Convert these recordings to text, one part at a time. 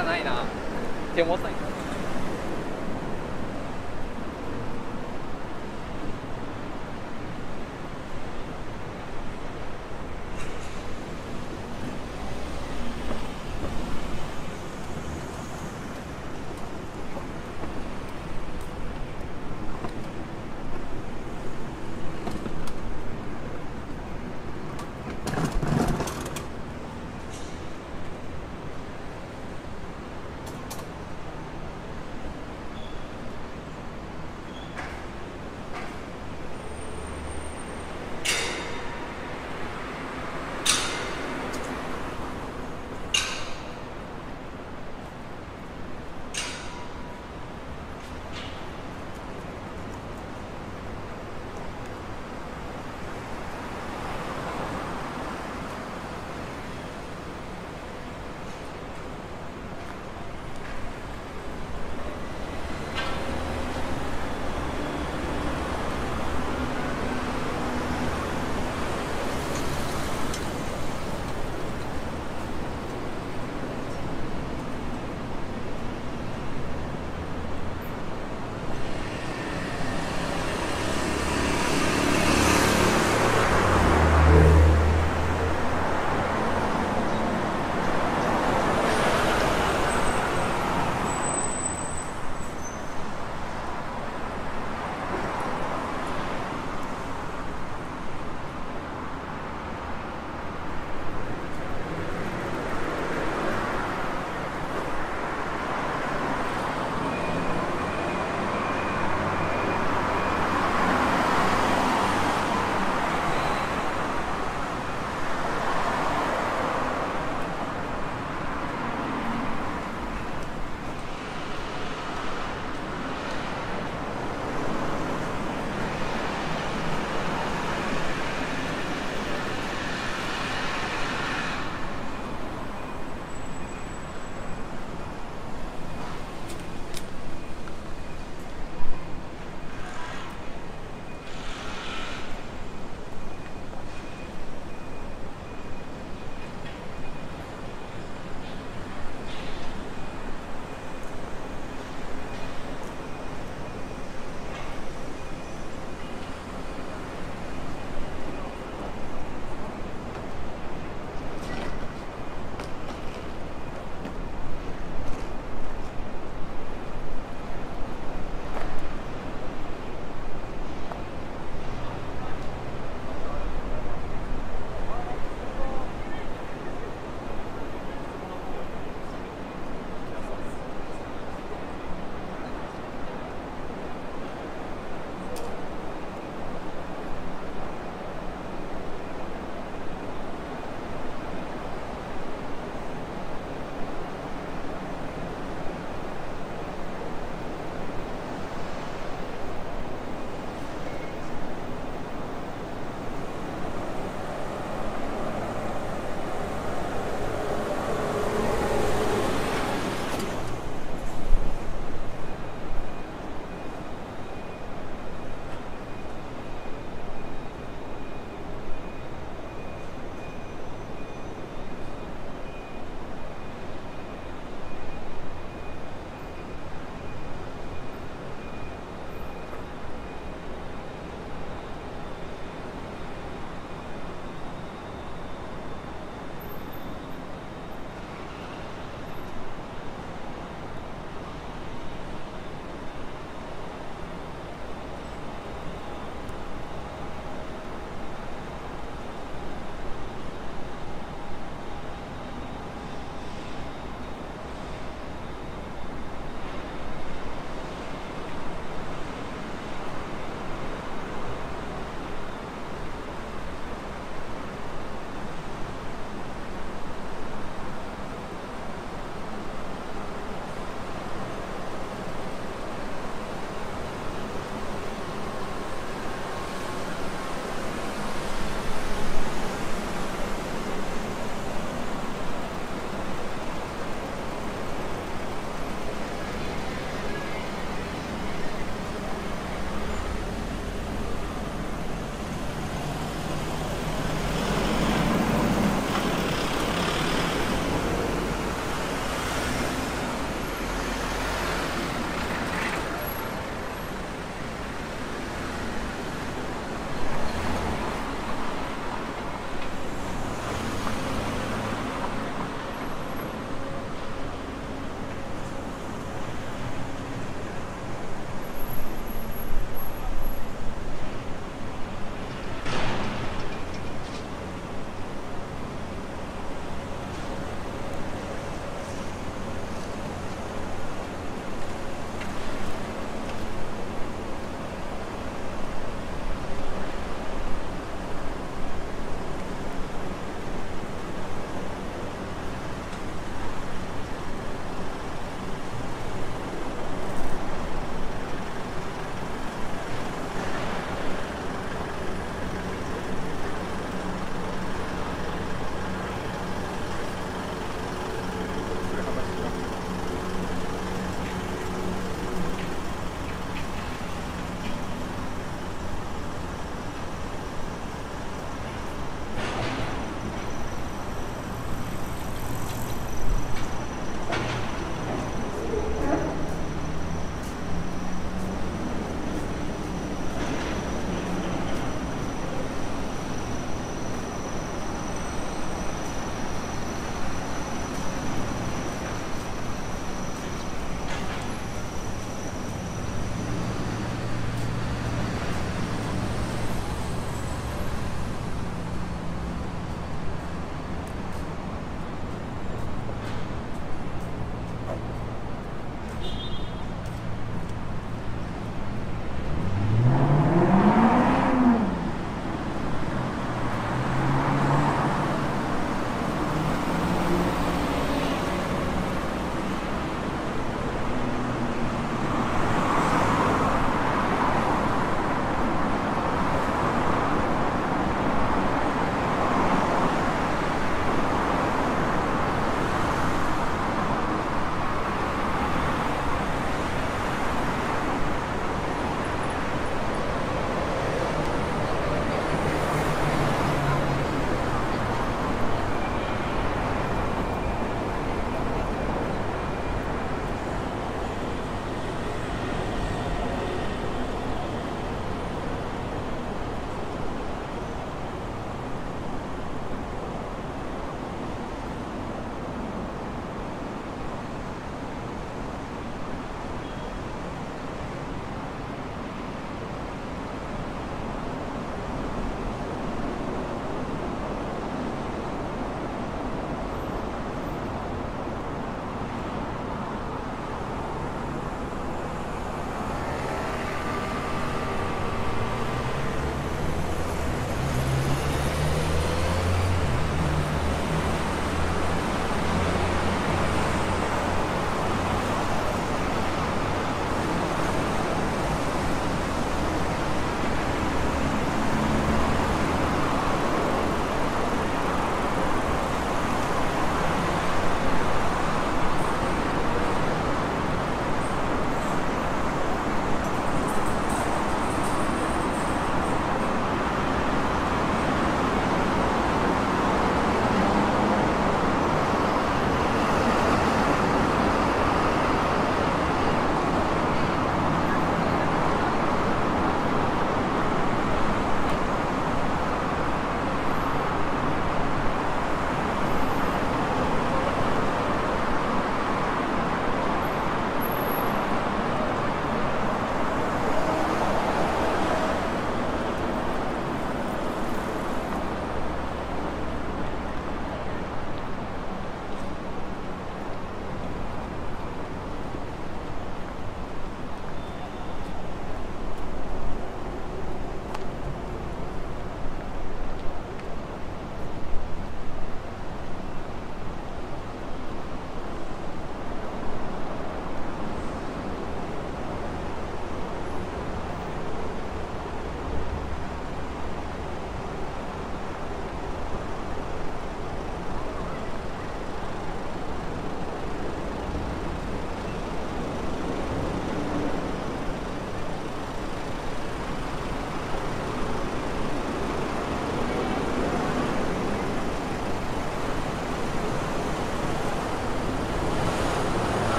じゃないな。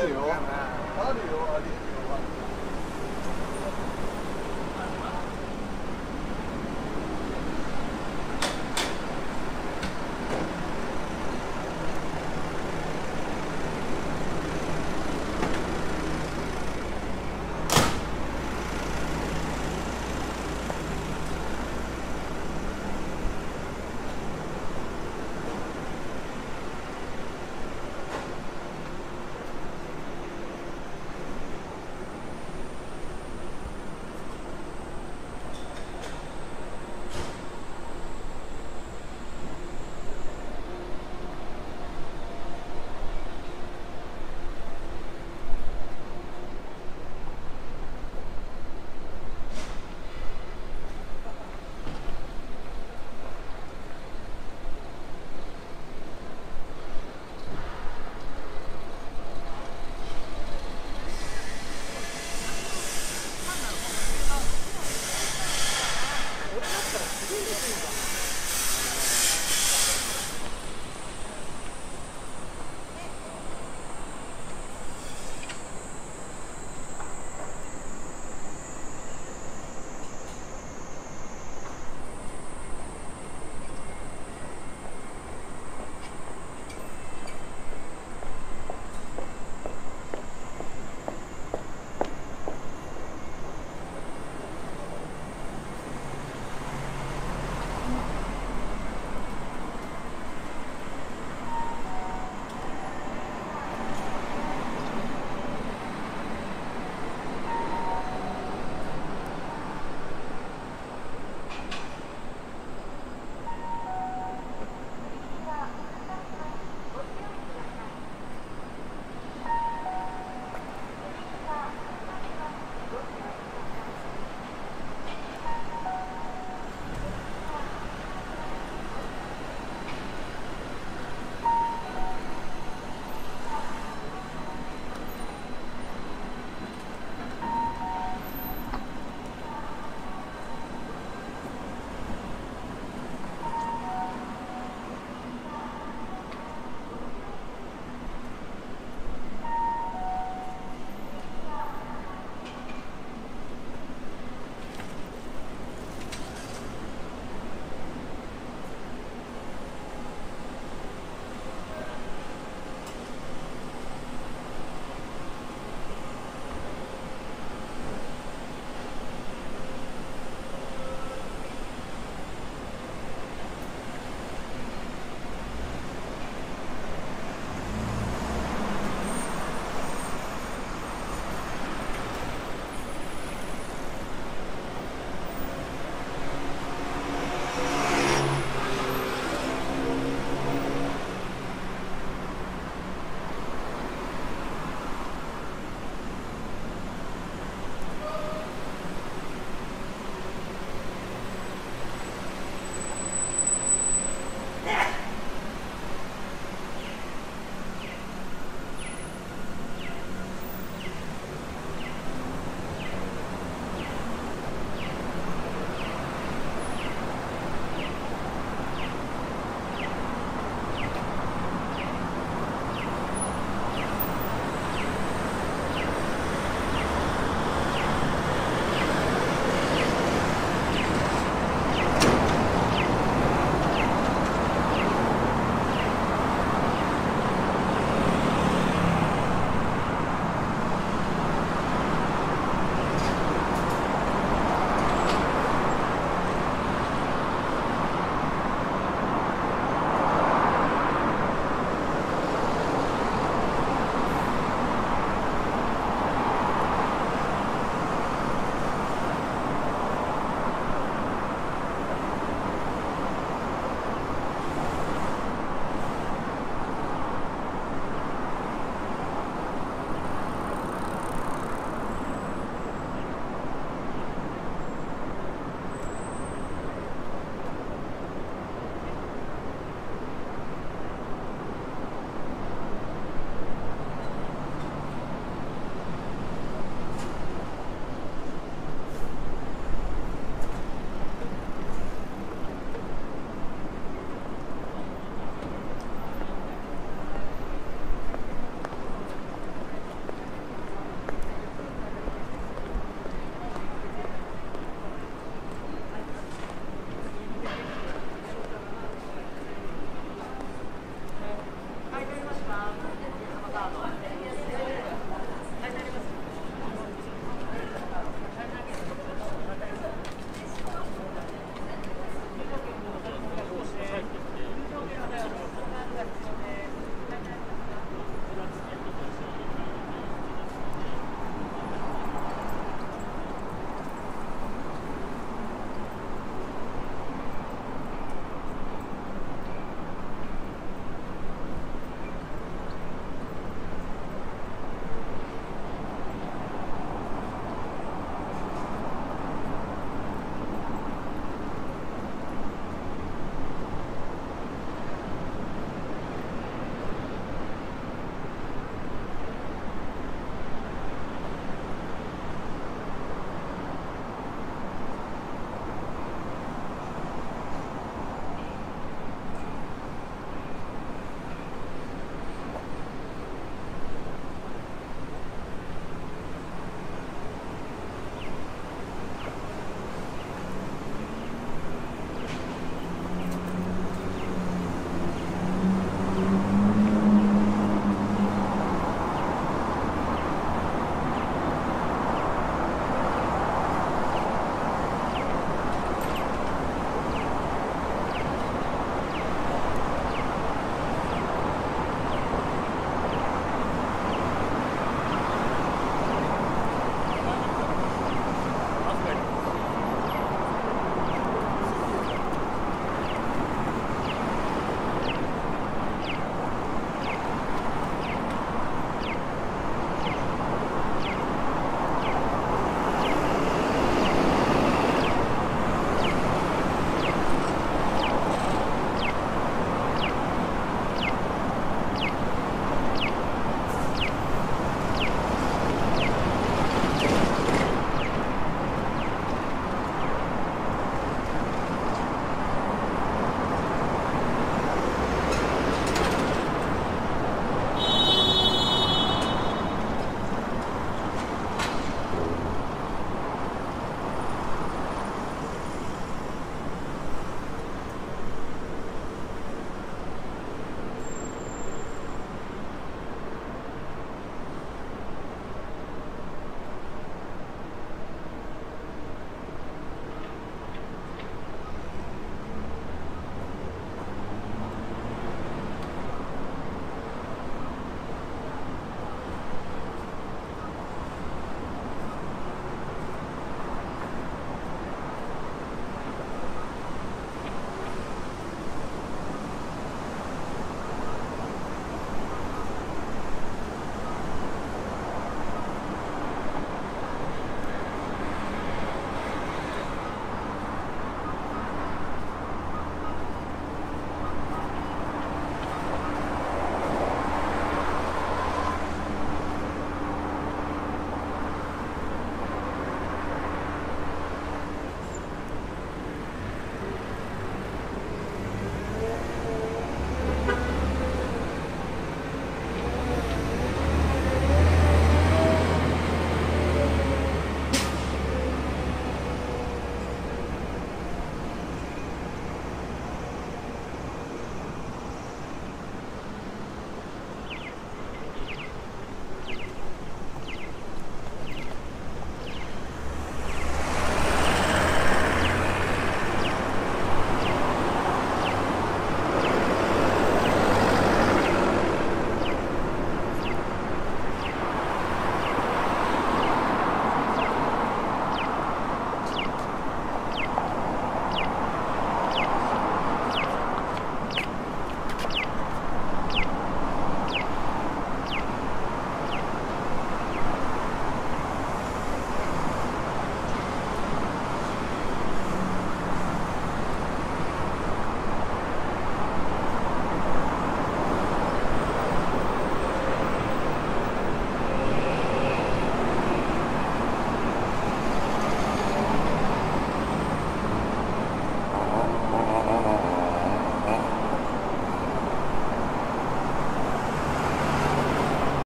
oluyor?